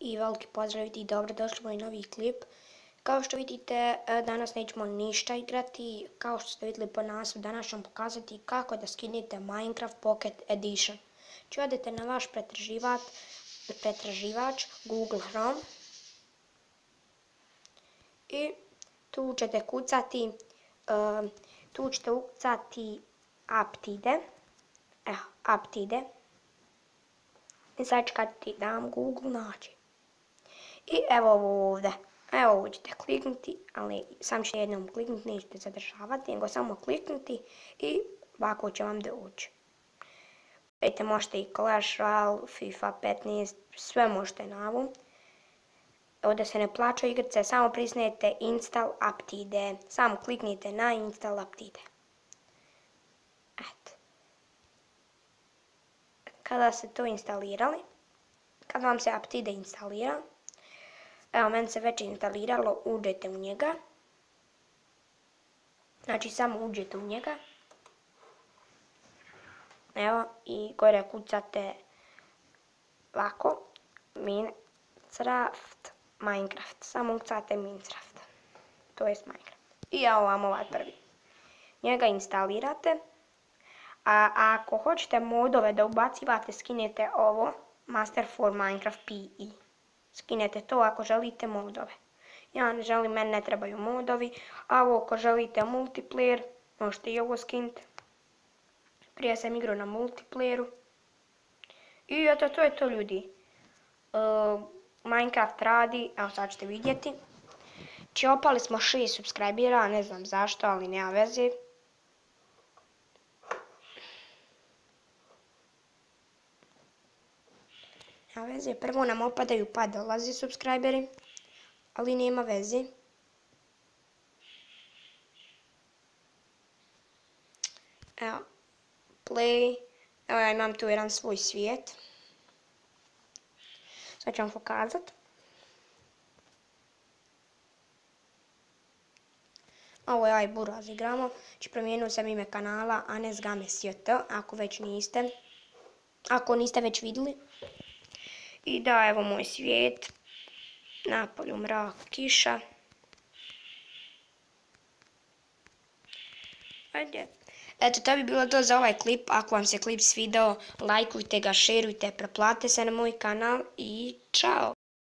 i veliki pozdrav i dobrodošli u moj novi klip. Kao što vidite, e, danas nećemo ništa igrati. Kao što ste vidjeli po nasu, danas ću vam pokazati kako da skinete Minecraft Pocket Edition. Či odete na vaš pretraživač, Google Chrome i tu ćete kucati, e, tu ćete ukucati Aptide. Evo, Aptide. I sad čekati da vam Google nađe. I evo ovo ovdje. Evo ovo ćete kliknuti, ali sam ćete jednom kliknuti, nećete zadržavati, nego samo kliknuti i ovako će vam doći. Vidite, možete i Clash Royale, FIFA 15, sve možete na ovom. Ovdje se ne plaća igrice, samo prisnete Install Aptide. Samo kliknite na Install Aptide. Eto. Kada ste to instalirali, kada vam se Aptide instalira, Evo, meni se već instaliralo, uđete u njega. Znači, samo uđete u njega. Evo, i gore kucate ovako, Minecraft, Minecraft. Samo ukucate Minecraft, to jest Minecraft. I evo vam ovaj prvi. Njega instalirate. A ako hoćete modove da ubacivate, skinete ovo, Master for Minecraft PE skinete to ako želite modove. Ja ne želim, meni ne trebaju modovi, a ovo ako želite multiplayer, možete i ovo skinuti. Prije sam igrao na multiplayeru. I eto, to je to ljudi. E, Minecraft radi, evo sad ćete vidjeti. Či smo 6 subscribera, ne znam zašto, ali nema veze. Nema veze, prvo nam opadaju pa dolazi subscriberi, ali nema veze. Evo, play, evo ja imam tu jedan svoj svijet. Sad ću vam pokazat. Ovo je aj buraz igramo. Znači promijenio sam ime kanala Anes Games JT, ako već niste. Ako niste već vidjeli. I da, evo moj svijet. Napolju mrak, kiša. Ajde. Eto, to bi bilo to za ovaj klip. Ako vam se klip svidao, lajkujte ga, šerujte, preplatite se na moj kanal i čao!